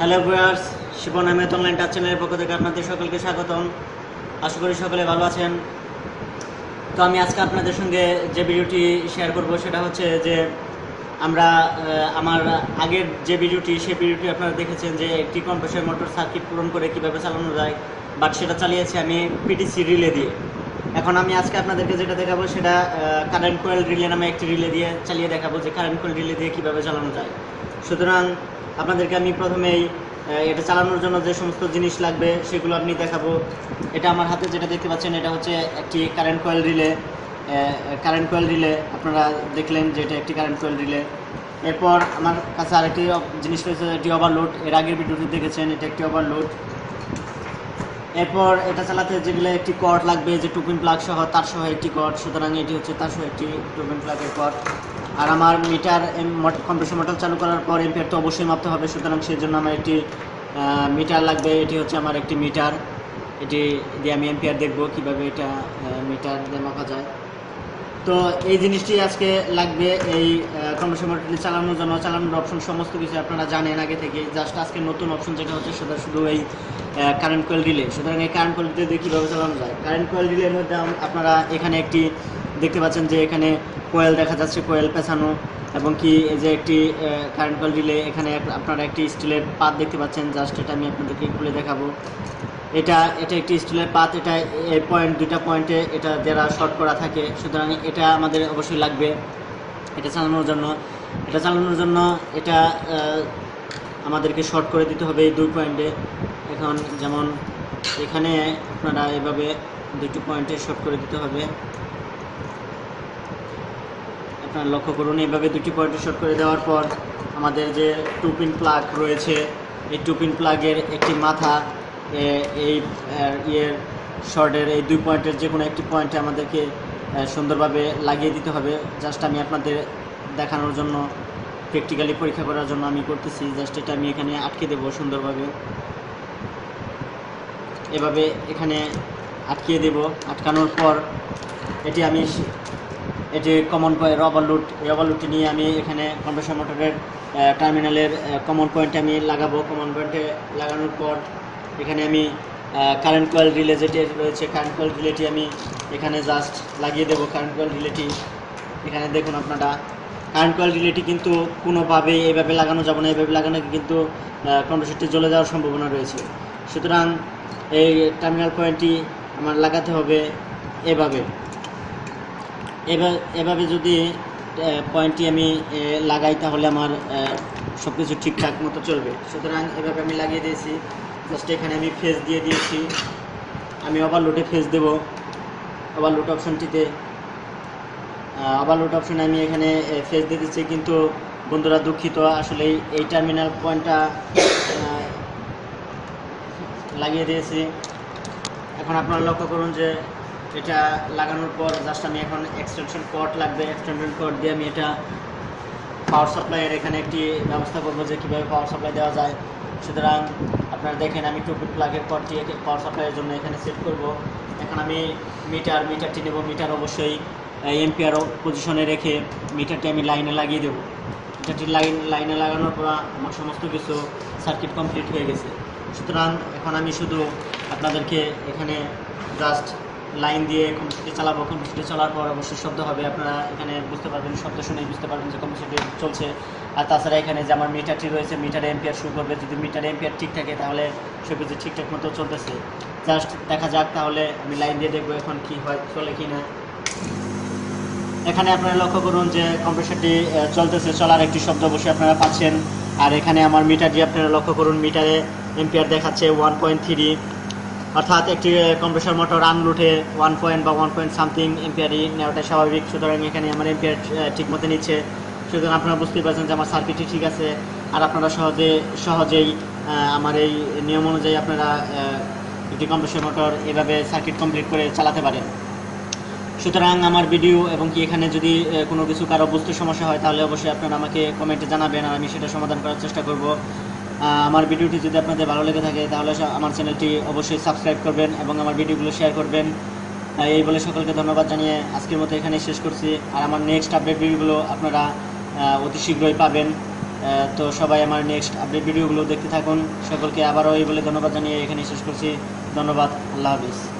Hello viewers Shibon Ahmed online touch চ্যানেলের পক্ষ থেকে আপনাদের সকলকে স্বাগতম। আশা করি সকলে ভালো আছেন। তো আমি আজকে আপনাদের সঙ্গে যে ভিডিওটি শেয়ার করব সেটা হচ্ছে যে আমরা আমার আগের যে ভিডিওটি, সেই ভিডিওটি আপনারা দেখেছেন যে একটি কম্প্রেসর মোটর সার্কিট পূরণ করে কীভাবে চালানো যায়, বাট সেটা চালিয়েছি আমি পিটিসি রিলে দিয়ে। এখন আমি আজকে আপনাদেরকে যেটা দেখাবো সেটা কারেন্ট কোয়েল রিলে নামে একটি রিলে দিয়ে চালিয়ে দেখাবো যে কারেন্ট কোয়েল রিলে দিয়ে কীভাবে চালানো যায়। সুতরাং আপনাদেরকে আমি প্রথমেই এটা চালানোর জন্য যে সমস্ত জিনিস লাগবে সেগুলো আপনি দেখাবো। এটা আমার হাতে যেটা দেখতে পাচ্ছেন, এটা হচ্ছে একটি current coil relay current coil relay আপনারা দেখলেন যে এটা একটি কারেন্ট কয়েল রিলে এরপর আমার কাছে আরেকটি জিনিস রয়েছে, এটি ওভারলোড এর আগের ভিডিওটি দেখেছেন, এটা একটি ওভারলোড এরপর এটা চালাতে যেগুলো একটি কর্ড লাগবে, যে টুপিন প্লাগ সহ, তার সহ একটি কর্ড সুতরাং এটি হচ্ছে তার সহ একটি টুপিন প্লাগের কর্ড আর আমার মিটার কম্প্রেসর মোটর চালু করার পর এম্পিয়ার তো অবশ্যই মাপতে হবে, সুতরাং সেই জন্য আমার একটি মিটার লাগবে। এটি হচ্ছে আমার একটি মিটার। এটি দিয়ে আমি এম্পিয়ার দেখব কীভাবে এটা মিটার দিয়ে মাপা যায়। তো এই জিনিসটি আজকে লাগবে। এই কম্প্রেসর মোটরটি চালানোর জন্য চালানোর অপশন সমস্ত কিছু আপনারা জানেন আগে থেকে। জাস্ট আজকে নতুন অপশন যেটা হচ্ছে সেটা শুধু এই কারেন্ট কোয়েল রিলে সুতরাং এই কারেন্ট কোয়েল দিয়ে কীভাবে চালানো যায়? কারেন্ট কোয়েল রিলের মধ্যে আপনারা এখানে একটি দেখতে পাচ্ছেন যে এখানে কোয়েল দেখা যাচ্ছে কোয়েল পেছানো এবং কি যে একটি কারেন্ট কল রিলে এখানে আপনারা একটি স্টিলের পাত দেখতে পাচ্ছেন। জাস্ট এটা আমি আপনাদেরকে খুলে দেখাবো। এটা এটা একটি স্টিলের পাত, এটা এই পয়েন্ট দুইটা পয়েন্টে এটা যারা শর্ট করা থাকে, সুতরাং এটা আমাদের অবশ্যই লাগবে। এটা চালানোর জন্য, এটা চালানোর জন্য এটা আমাদেরকে শর্ট করে দিতে হবে এই দুই পয়েন্টে এখন যেমন এখানে আপনারা এভাবে দুটি পয়েন্টে শর্ট করে দিতে হবে। লক্ষ্য করুন, এইভাবে দুটি পয়েন্টে শর্ট করে দেওয়ার পর আমাদের যে টু পিন প্লাগ রয়েছে, এই টু পিন প্লাগের একটি মাথা এই ইয়ের শর্টের এই দুই পয়েন্টের যে কোনো একটি পয়েন্টে আমাদেরকে সুন্দরভাবে লাগিয়ে দিতে হবে। জাস্ট আমি আপনাদের দেখানোর জন্য, প্র্যাকটিক্যালি পরীক্ষা করার জন্য আমি করতেছি। জাস্ট এটা আমি এখানে আটকে দেবো সুন্দরভাবে। এভাবে এখানে আটকিয়ে দেব। আটকানোর পর এটি আমি এটি কমন পয়েন্ট ওভারলুট এই ওভারলুটটি নিয়ে আমি এখানে কম্প্রেসর মোটরের টার্মিনালের কমন পয়েন্টে আমি লাগাবো। কমন পয়েন্টে লাগানোর পর এখানে আমি কারেন্ট কয়েল রিলে যেটি রয়েছে কারেন্ট কয়েল রিলেটি আমি এখানে জাস্ট লাগিয়ে দেবো। কারেন্ট কয়েল রিলেটি এখানে দেখুন আপনারা। কারেন্ট কয়েল রিলেটি কিন্তু কোনোভাবেই এইভাবে লাগানো যাবে না। এইভাবে লাগানো কিন্তু কম্প্রেসরটি জ্বলে যাওয়ার সম্ভাবনা রয়েছে। সুতরাং এই টার্মিনাল পয়েন্টটি আমার লাগাতে হবে এভাবে। এভাবে যদি পয়েন্টটি আমি লাগাই, তাহলে আমার সব কিছু ঠিকঠাক মতো চলবে। সুতরাং এভাবে আমি লাগিয়ে দিয়েছি। জাস্ট এখানে আমি ফেস দিয়ে দিয়েছি। আমি ওভারলোডে ফেস দেব। ওভারলোড অপশনটিতে ওভারলোড অপশনে আমি এখানে ফেস দিয়ে দিচ্ছি। কিন্তু বন্ধুরা দুঃখিত, আসলে এই টার্মিনাল পয়েন্টটা লাগিয়ে দিয়েছি। এখন আপনারা লক্ষ্য করুন যে এটা লাগানোর পর জাস্ট আমি এখন এক্সটেনশন কর্ড লাগবে। এক্সটেনশন কর্ড দিয়ে আমি এটা পাওয়ার সাপ্লাইয়ের এখানে একটি ব্যবস্থা করব যে কীভাবে পাওয়ার সাপ্লাই দেওয়া যায়। সুতরাং আপনারা দেখেন আমি টুপি প্লাগের কর্ডটি পাওয়ার সাপ্লাইয়ের জন্য এখানে সেট করব। এখন আমি মিটার মিটারটি নেব। মিটার অবশ্যই এমপিআর পজিশনে রেখে মিটারটি আমি লাইনে লাগিয়ে দেবো। মিটারটি লাইন লাইনে লাগানোর পর আমার সমস্ত কিছু সার্কিট কমপ্লিট হয়ে গেছে। সুতরাং এখন আমি শুধু আপনাদেরকে এখানে জাস্ট লাইন দিয়ে কম্পিউটারটি চালাবো, কম্পিউটারটি চলার পর অবশ্যই শব্দ হবে, আপনারা এখানে বুঝতে পারবেন, শব্দ শুনেই বুঝতে পারবেন যে কম্পিউটারটি চলছে। আর তাছাড়া এখানে যে আমার মিটারটি রয়েছে, মিটারে এম্পিয়ার শুরু করবে। যদি মিটারে এম্পিয়ার ঠিক থাকে, তাহলে সব কিছু ঠিকঠাক মতো চলতেছে। জাস্ট দেখা যাক তাহলে আমি লাইন দিয়ে দেখব এখন কি হয়, চলে কি না এখানে আপনারা লক্ষ্য করুন যে কম্পিউটারটি চলতেছে, চলার একটি শব্দ অবশ্যই আপনারা পাচ্ছেন। আর এখানে আমার মিটারটি আপনারা লক্ষ্য করুন, মিটারে এম্পিয়ার দেখাচ্ছে ওয়ান পয়েন্ট থ্রি অর্থাৎ একটি কম্প্রেসর মোটর আনলুটে ওয়ান পয়েন্ট বা ওয়ান পয়েন্ট সামথিং এম্পিয়ারই নেওয়াটা স্বাভাবিক। সুতরাং এখানে আমার এম্পিয়ার ঠিক মতো নিচ্ছে। সুতরাং আপনারা বুঝতেই পারছেন যে আমার সার্কিটটি ঠিক আছে। আর আপনারা সহজে, সহজেই আমার এই নিয়ম অনুযায়ী আপনারা একটি কম্প্রেসর মোটর এভাবে সার্কিট কমপ্লিট করে চালাতে পারেন। সুতরাং আমার ভিডিও এবং কি এখানে যদি কোনো কিছু কারও বুঝতে সমস্যা হয়, তাহলে অবশ্যই আপনারা আমাকে কমেন্টে জানাবেন আর আমি সেটা সমাধান করার চেষ্টা করব। আমার ভিডিওটি যদি আপনাদের ভালো লেগে থাকে, তাহলে আমার চ্যানেলটি অবশ্যই সাবস্ক্রাইব করবেন এবং আমার ভিডিওগুলো শেয়ার করবেন। এই বলে সকলকে ধন্যবাদ জানিয়ে আজকের মতো এখানেই শেষ করছি। আর আমার নেক্সট আপডেট ভিডিওগুলো আপনারা অতি শীঘ্রই পাবেন। তো সবাই আমার নেক্সট আপডেট ভিডিওগুলো দেখতে থাকুন। সকলকে আবারও এই বলে ধন্যবাদ জানিয়ে এখানে শেষ করছি। ধন্যবাদ। আল্লাহ হাফিজ।